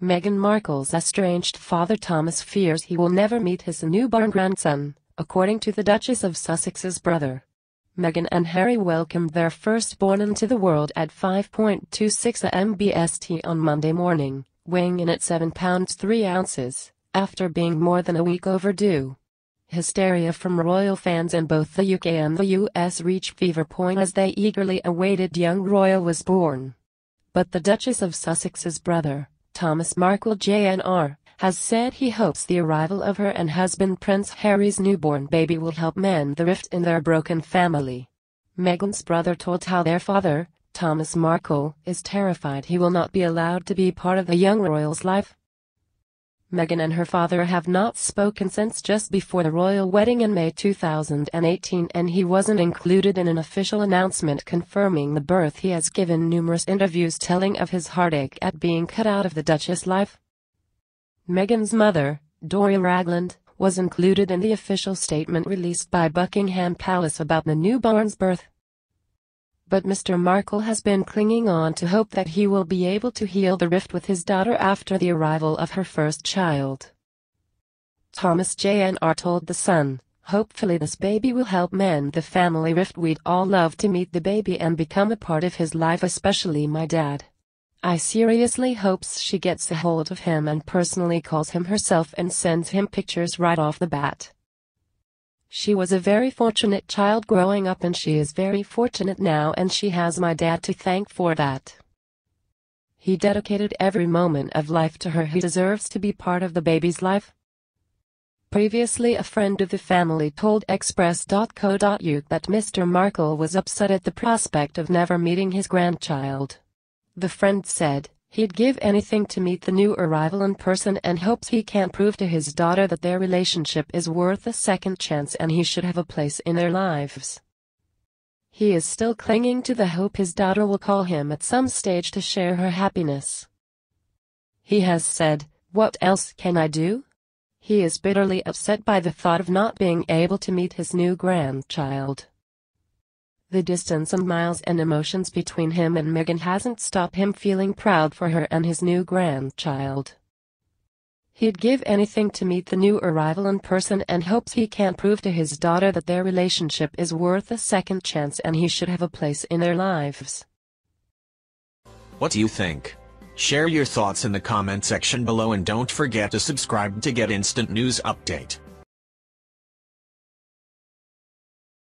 Meghan Markle's estranged father Thomas fears he will never meet his newborn grandson, according to the Duchess of Sussex's brother. Meghan and Harry welcomed their firstborn into the world at 5.26 am BST on Monday morning, weighing in at 7 pounds 3 ounces, after being more than a week overdue. Hysteria from royal fans in both the UK and the US reached fever point as they eagerly awaited young royal was born. But the Duchess of Sussex's brother, Thomas Markle Jr., has said he hopes the arrival of her and husband Prince Harry's newborn baby will help mend the rift in their broken family. Meghan's brother told how their father, Thomas Markle, is terrified he will not be allowed to be part of the young royal's life. Meghan and her father have not spoken since just before the royal wedding in May 2018 and he wasn't included in an official announcement confirming the birth he has given numerous interviews telling of his heartache at being cut out of the Duchess life. Meghan's mother, Doria Ragland, was included in the official statement released by Buckingham Palace about the newborn's birth but Mr. Markle has been clinging on to hope that he will be able to heal the rift with his daughter after the arrival of her first child. Thomas Jr. told The Sun, hopefully this baby will help mend the family rift we'd all love to meet the baby and become a part of his life especially my dad. I seriously hopes she gets a hold of him and personally calls him herself and sends him pictures right off the bat. She was a very fortunate child growing up and she is very fortunate now and she has my dad to thank for that. He dedicated every moment of life to her he deserves to be part of the baby's life. Previously a friend of the family told Express.co.uk that Mr. Markle was upset at the prospect of never meeting his grandchild. The friend said, He'd give anything to meet the new arrival in person and hopes he can prove to his daughter that their relationship is worth a second chance and he should have a place in their lives. He is still clinging to the hope his daughter will call him at some stage to share her happiness. He has said, What else can I do? He is bitterly upset by the thought of not being able to meet his new grandchild. The distance and miles and emotions between him and Meghan hasn't stopped him feeling proud for her and his new grandchild. He'd give anything to meet the new arrival in person and hopes he can prove to his daughter that their relationship is worth a second chance and he should have a place in their lives. What do you think? Share your thoughts in the comment section below and don't forget to subscribe to get instant news update.